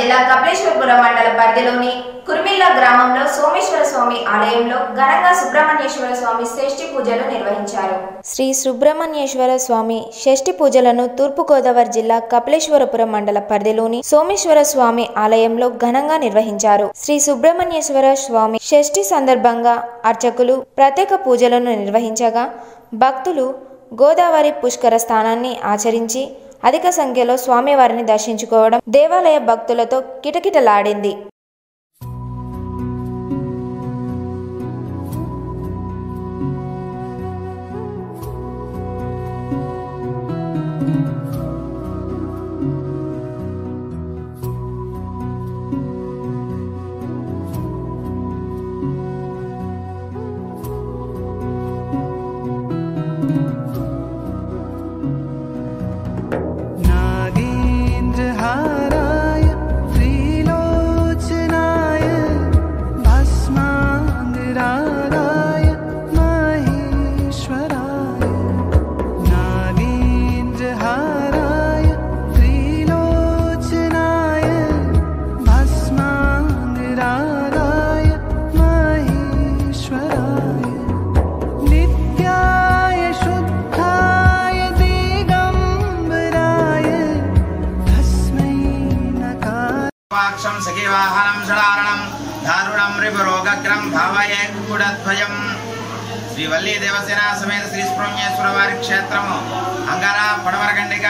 జిల్లా కపిలేశ్వరపురం మండల పరిధిలోని కుర్మిల్లా గ్రామంలో సోమేశ్వర స్వామి ఆలయంలో ఘనంగా సుబ్రహ్మణ్యేశ్వర స్వామి షష్ఠి పూజలు నిర్వహించారు. శ్రీ సుబ్రహ్మణ్యేశ్వర స్వామి షష్ఠి పూజలను తూర్పుగోదావరి జిల్లా కపిలేశ్వరపురం మండల పరిధిలోని సోమేశ్వర స్వామి ఆలయంలో ఘనంగా నిర్వహించారు. శ్రీ సుబ్రహ్మణ్యేశ్వర స్వామి షష్ఠి సందర్భంగా అర్చకులు ప్రత్యేక పూజలను నిర్వహించగా భక్తులు గోదావరి పుష్కర స్థానాన్ని ఆచరించి అధిక సంఖ్యలో స్వామివారిని దర్శించుకోవడం దేవాలయ భక్తులతో కిటకిటలాడింది. పాక్షం సఖివాహనం షడారణం దారుణం రిపురోగగ్రం భావయే కుడద్వయం. శ్రీ వల్లీ దేవసేన సమేత శ్రీ సుబ్రహ్మణ్యేశ్వర వారి క్షేత్రము అంగారా పడవరగండిక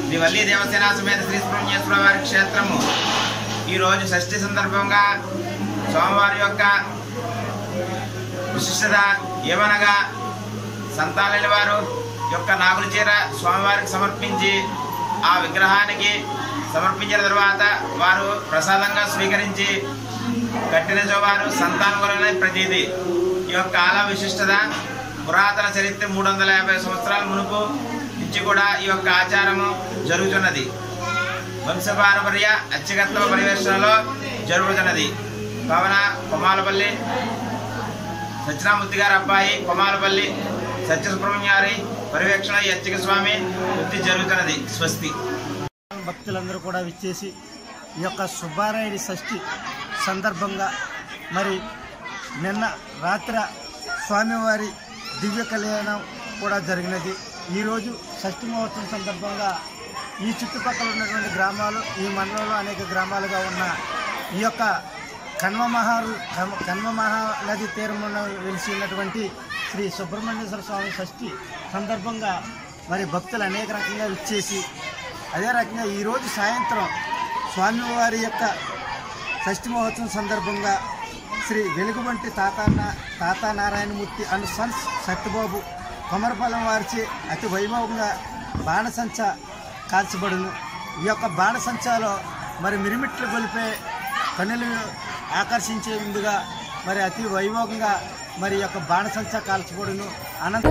శ్రీ వల్లీ దేవసేన సమేత శ్రీ సుబ్రహ్మణ్యేశ్వర వారి క్షేత్రము ఈరోజు షష్ఠి సందర్భంగా స్వామివారి యొక్క విశిష్టత ఏమనగా సంతాలని వారు యొక్క నాగులు చీర స్వామివారికి సమర్పించి ఆ విగ్రహానికి సమర్పించిన తర్వాత వారు ప్రసాదంగా స్వీకరించి కట్టిన వారు సంతానములనే ప్రతీది ఈ యొక్క కాల విశిష్టత పురాతన చరిత్ర మూడు వందల యాభై సంవత్సరాల మునుపు నుంచి కూడా ఈ యొక్క ఆచారము జరుగుతున్నది. వంశపారపర్య అత్యగత్వ పరివేషణలో జరుగుతున్నది. కావున కొమాలపల్లి సత్యనామూర్తి గారి అబ్బాయి కొమాలపల్లి సత్యసుబ్రహ్మణ్యారి పర్యవేక్షణ ఈ స్వామి వృత్తి జరుగుతున్నది. స్వస్తి. భక్తులందరూ కూడా విచ్చేసి ఈ యొక్క సుబ్బారాయుడి షష్ఠి సందర్భంగా మరి నిన్న రాత్ర స్వామివారి దివ్య కళ్యాణం కూడా జరిగినది. ఈరోజు షష్ఠి మహోత్సవం సందర్భంగా ఈ చుట్టుపక్కల ఉన్నటువంటి గ్రామాలు ఈ మండలంలో అనేక గ్రామాలుగా ఉన్న ఈ యొక్క కన్వ మహారు కన్వ- కన్వ నది తీరమున వెలిసి ఉన్నటువంటి శ్రీ సుబ్రహ్మణ్యేశ్వర స్వామి షష్ఠి సందర్భంగా మరి భక్తులు అనేక రకంగా విచ్చేసి అదే రకంగా ఈరోజు సాయంత్రం స్వామివారి యొక్క షష్ఠి మహోత్సవం సందర్భంగా శ్రీ వెలుగుబంటి తాతాన్న తాతా నారాయణమూర్తి అండ్ సన్స్ సత్యబాబు కొమరపాలెం వారిచే అతి వైభవంగా బాణసంచ కాల్చబడును. ఈ యొక్క బాణసంచాలో మరి మిరిమిట్లు గొలిపే కన్నులు ఆకర్షించే ముందుగా మరి అతి వైభవంగా మరి యొక్క బాణసంచ కాల్చిపోడును అనంత